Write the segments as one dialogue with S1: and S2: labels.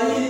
S1: Bahia.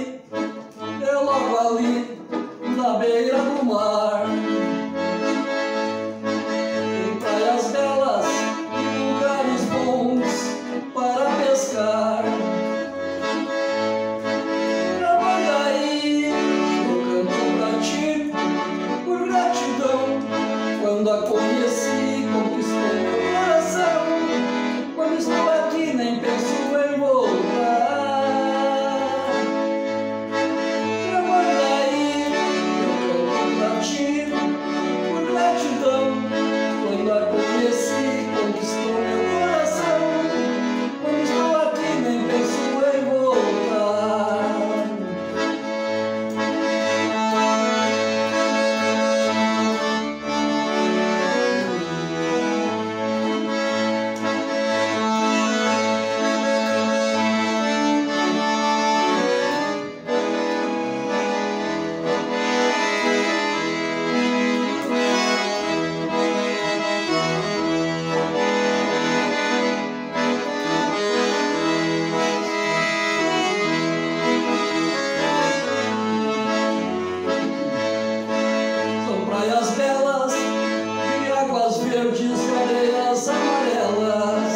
S1: praias belas e águas verdes, cadeiras amarelas.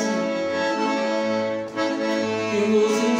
S1: E nos